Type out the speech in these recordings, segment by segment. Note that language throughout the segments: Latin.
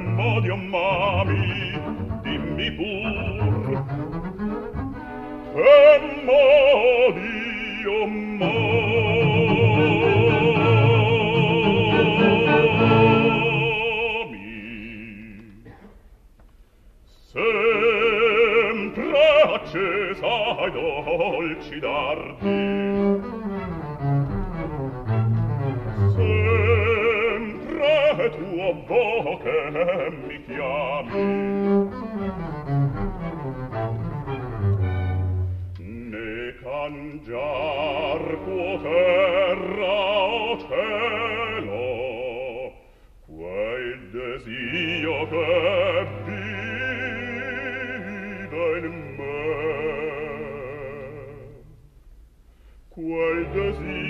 modi o mami dimmi pur. Che modi o mami sempre accesa ai dolci d'ardi che mi chiami. Né cangiar può terra o cielo quel desio che vive in me. Quel desio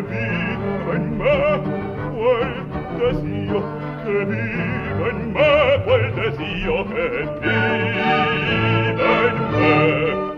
viva in me quel desio che viva in me quel desio che viva in me